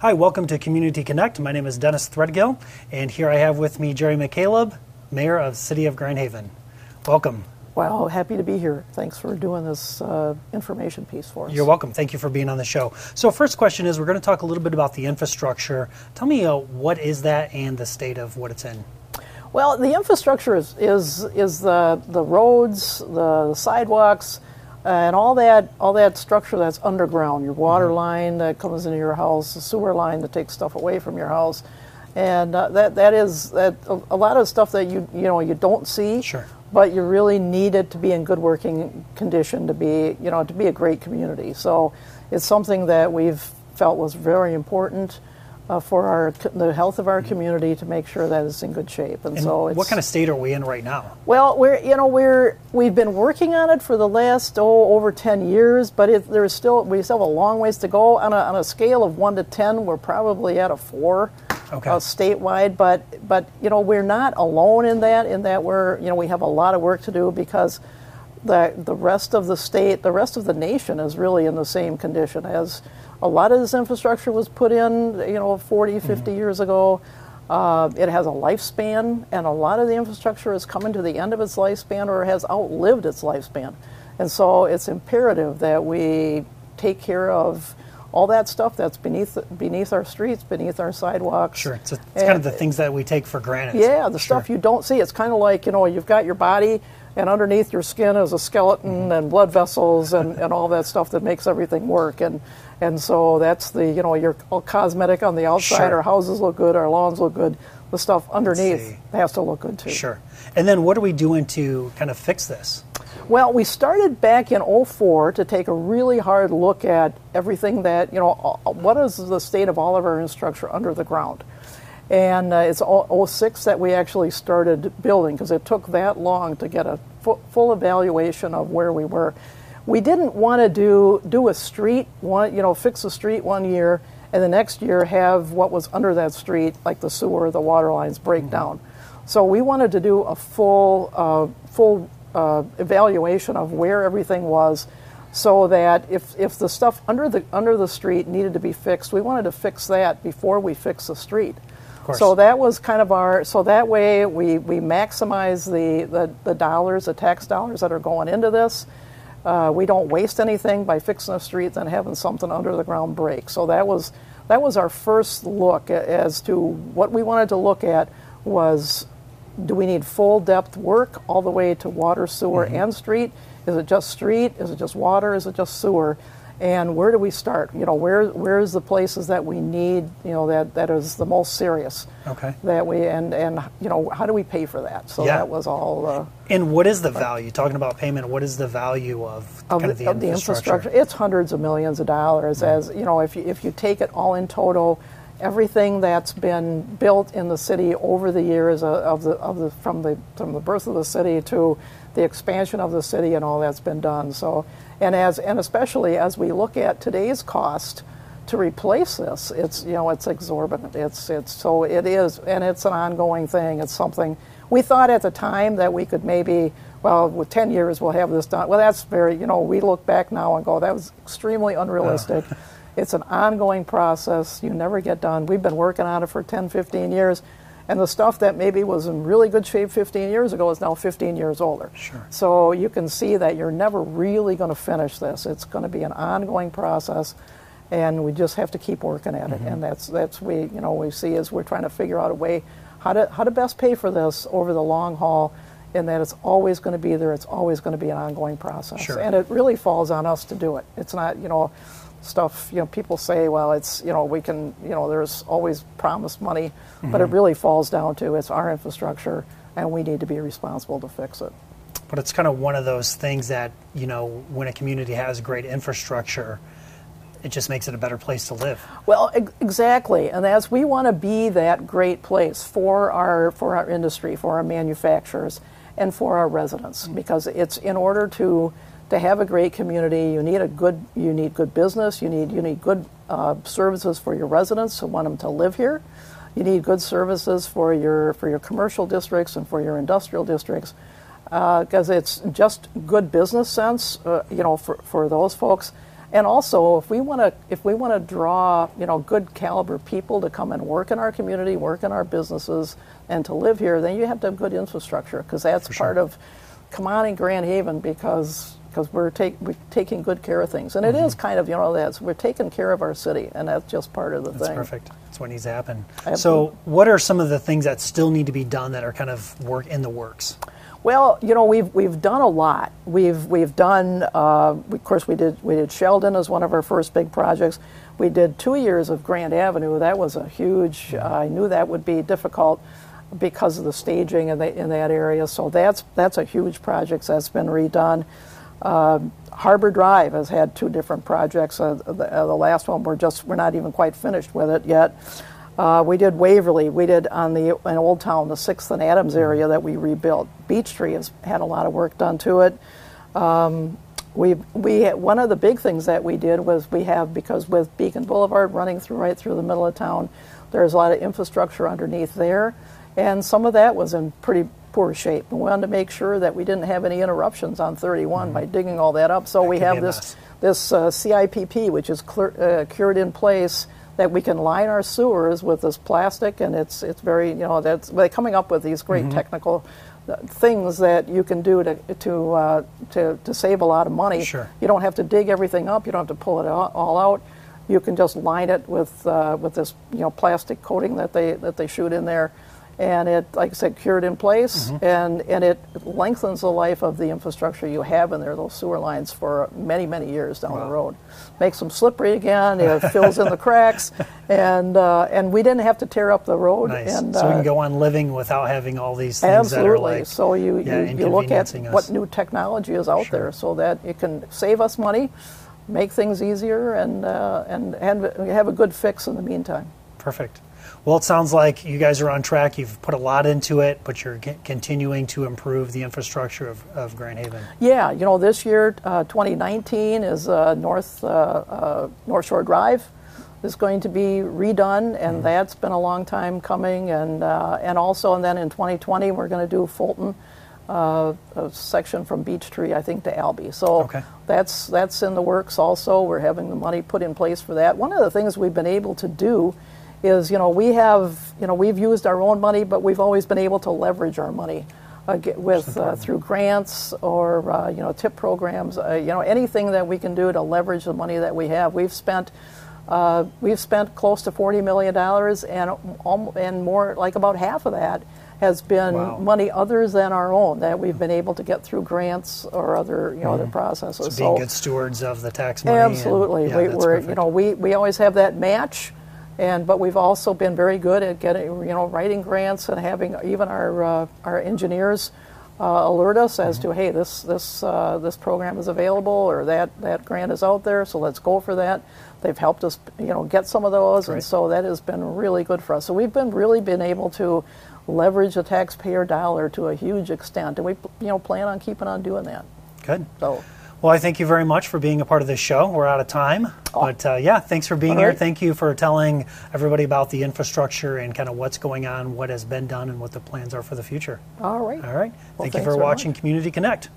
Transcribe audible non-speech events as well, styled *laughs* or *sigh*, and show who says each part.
Speaker 1: Hi, welcome to Community Connect. My name is Dennis Threadgill, and here I have with me Geri McCaleb, Mayor of City of Grand Haven. Welcome.
Speaker 2: Well, happy to be here. Thanks for doing this uh, information piece for us.
Speaker 1: You're welcome. Thank you for being on the show. So, first question is we're going to talk a little bit about the infrastructure. Tell me uh, what is that and the state of what it's in.
Speaker 2: Well, the infrastructure is is, is the the roads, the sidewalks, and all that all that structure that's underground. Your water mm-hmm. line that comes into your house, the sewer line that takes stuff away from your house, and uh, that that is that a, a, lot of stuff that you you know you don't see.
Speaker 1: Sure
Speaker 2: but you really need it to be in good working condition to be, you know, to be a great community. So it's something that we've felt was very important uh, for our the health of our community to make sure that it's in good shape.
Speaker 1: And, and so, what kind of state are we in right now?
Speaker 2: Well, we're you know we're we've been working on it for the last oh over ten years, but it, there's still we still have a long ways to go. On a, on a scale of one to ten, we're probably at a four
Speaker 1: okay.
Speaker 2: uh, statewide. But but you know we're not alone in that. In that we're you know we have a lot of work to do because the the rest of the state, the rest of the nation is really in the same condition as a lot of this infrastructure was put in. You know, 40, 50 mm-hmm. years ago. Uh, it has a lifespan, and a lot of the infrastructure is coming to the end of its lifespan or has outlived its lifespan. And so it's imperative that we take care of all that stuff that's beneath beneath our streets, beneath our sidewalks.
Speaker 1: Sure, it's, a, it's kind of the things that we take for granted.
Speaker 2: Yeah, the sure. stuff you don't see. It's kind of like you know you've got your body, and underneath your skin is a skeleton mm-hmm. and blood vessels and, *laughs* and all that stuff that makes everything work. And and so that's the you know your cosmetic on the outside. Sure. Our houses look good, our lawns look good. The stuff underneath has to look good too.
Speaker 1: Sure. And then what are we doing to kind of fix this?
Speaker 2: Well, we started back in 04 to take a really hard look at everything that, you know, what is the state of all of our infrastructure under the ground. And uh, it's 06 that we actually started building because it took that long to get a full evaluation of where we were. We didn't want to do do a street one, you know, fix a street one year and the next year have what was under that street, like the sewer, the water lines, break mm-hmm. down. So we wanted to do a full uh, full uh, evaluation of where everything was so that if, if the stuff under the under the street needed to be fixed, we wanted to fix that before we fix the street. So that was kind of our so that way we, we maximize the, the, the dollars, the tax dollars that are going into this. Uh, we don't waste anything by fixing the streets and having something under the ground break. So that was that was our first look as to what we wanted to look at was do we need full depth work all the way to water, sewer, mm-hmm. and street? Is it just street? Is it just water? Is it just sewer? And where do we start? You know, where where's the places that we need? You know, that that is the most serious.
Speaker 1: Okay.
Speaker 2: That we and and you know, how do we pay for that? So yeah. that was all. Uh,
Speaker 1: and what is the value? Talking about payment, what is the value of, of kind of the, of infrastructure? the infrastructure?
Speaker 2: It's hundreds of millions of dollars. Mm-hmm. As you know, if you if you take it all in total everything that's been built in the city over the years of the, of the, from, the, from the birth of the city to the expansion of the city and all that's been done. So, and, as, and especially as we look at today's cost to replace this, it's, you know, it's exorbitant. It's, it's, so it is, and it's an ongoing thing. It's something we thought at the time that we could maybe, well, with 10 years we'll have this done. Well, that's very, you know, we look back now and go, that was extremely unrealistic. Uh. It's an ongoing process. You never get done. We've been working on it for 10, 15 years. And the stuff that maybe was in really good shape 15 years ago is now 15 years older.
Speaker 1: Sure.
Speaker 2: So you can see that you're never really going to finish this. It's going to be an ongoing process, and we just have to keep working at mm-hmm. it. And that's that's we you know we see as we're trying to figure out a way how to how to best pay for this over the long haul, and that it's always going to be there. It's always going to be an ongoing process,
Speaker 1: sure.
Speaker 2: and it really falls on us to do it. It's not you know stuff, you know, people say, well, it's, you know, we can, you know, there's always promised money, mm-hmm. but it mm-hmm. really falls down to it's our infrastructure and we need to be responsible to fix it.
Speaker 1: But it's kind of one of those things that, you know, when a community has great infrastructure, it just makes it a better place to live.
Speaker 2: Well, exactly, and as we want to be that great place for our for our industry, for our manufacturers, and for our residents, mm-hmm. because it's in order to to have a great community, you need a good you need good business. You need you need good uh, services for your residents who want them to live here. You need good services for your for your commercial districts and for your industrial districts, because uh, it's just good business sense, uh, you know, for, for those folks. And also, if we want to, if we want to draw, you know, good caliber people to come and work in our community, work in our businesses, and to live here, then you have to have good infrastructure because that's
Speaker 1: sure.
Speaker 2: part of. Come on in Grand Haven because because we're, take, we're taking good care of things, and it is kind of you know that's we're taking care of our city, and that's just part of the
Speaker 1: That's
Speaker 2: thing.
Speaker 1: perfect. That's what needs to happen. So, what are some of the things that still need to be done that are kind of work in the works?
Speaker 2: Well, you know, we've we've done a lot. We've we've done. Uh, of course, we did we did Sheldon as one of our first big projects. We did two years of Grand Avenue. That was a huge. Uh, I knew that would be difficult because of the staging in, the, in that area. So that's that's a huge project that's been redone. Uh, Harbor Drive has had two different projects. Uh, the, uh, the last one we're just we're not even quite finished with it yet. Uh, we did Waverly. We did on the in Old Town, the Sixth and Adams area that we rebuilt. Beech Tree has had a lot of work done to it. Um, we we one of the big things that we did was we have because with Beacon Boulevard running through right through the middle of town, there's a lot of infrastructure underneath there, and some of that was in pretty poor shape. We wanted to make sure that we didn't have any interruptions on 31 by digging all that up. So
Speaker 1: That
Speaker 2: we have this this uh, CIPP, which is clear, uh, cured in place, that we can line our sewers with this plastic, and it's it's very you know that's they're coming up with these
Speaker 1: Mm-hmm.
Speaker 2: great technical uh, things that you can do to to, uh, to to save a lot of money.
Speaker 1: Sure.
Speaker 2: You don't have to dig everything up. You don't have to pull it all all out. You can just line it with uh, with this you know plastic coating that they that they shoot in there, and it like I said cured in place,
Speaker 1: Mm-hmm.
Speaker 2: and and it lengthens the life of the infrastructure you have in there, those sewer lines for many many years down
Speaker 1: Wow.
Speaker 2: the road. Makes them slippery again. It *laughs* fills in the cracks, and uh, and we didn't have to tear up the road.
Speaker 1: Nice.
Speaker 2: And,
Speaker 1: so we
Speaker 2: uh,
Speaker 1: can go on living without having all these things that are
Speaker 2: Absolutely.
Speaker 1: like
Speaker 2: so you,
Speaker 1: yeah,
Speaker 2: you, you look at
Speaker 1: us.
Speaker 2: what new technology is out
Speaker 1: Sure.
Speaker 2: there so that it can save us money, make things easier, and, uh, and, and have a good fix in the meantime.
Speaker 1: Perfect. Well, it sounds like you guys are on track. You've put a lot into it, but you're c- continuing to improve the infrastructure of, of Grand Haven.
Speaker 2: Yeah, you know, this year, uh, 2019 is uh, North, uh, uh, North Shore Drive is going to be redone, and
Speaker 1: Mm-hmm.
Speaker 2: that's been a long time coming. And, uh, and also, and then in 2020, we're going to do Fulton, uh, a section from Beech Tree, I think, to Albee. So
Speaker 1: Okay.
Speaker 2: that's, that's in the works also. We're having the money put in place for that. One of the things we've been able to do is, you know, we have, you know, we've used our own money, but we've always been able to leverage our money uh, with uh, through grants or uh, you know tip programs. Uh, you know anything that we can do to leverage the money that we have. We've spent. Uh, we've spent close to forty million dollars, and and more like about half of that has been
Speaker 1: Wow.
Speaker 2: money other than our own that we've been able to get through grants or other you know other processes.
Speaker 1: So being good stewards of the tax money. and-
Speaker 2: Absolutely.
Speaker 1: yeah,
Speaker 2: we, we're, you know, we, we always have that match, and but we've also been very good at getting, you know, writing grants and having even our uh, our engineers uh, alert us as
Speaker 1: Mm-hmm.
Speaker 2: to hey, this this uh, this program is available or that that grant is out there, so let's go for that. They've helped us, you know, get some of those,
Speaker 1: Great.
Speaker 2: and so that has been really good for us. So we've been really been able to leverage the taxpayer dollar to a huge extent, and we, you know, plan on keeping on doing that.
Speaker 1: Good.
Speaker 2: So.
Speaker 1: Well, I thank you very much for being a part of this show. We're out of time. But uh, yeah, thanks for being
Speaker 2: All
Speaker 1: here.
Speaker 2: right.
Speaker 1: Thank you for telling everybody about the infrastructure and kind of what's going on, what has been done, and what the plans are for the future.
Speaker 2: All right.
Speaker 1: All right.
Speaker 2: Well,
Speaker 1: thank you for watching
Speaker 2: much.
Speaker 1: Community Connect.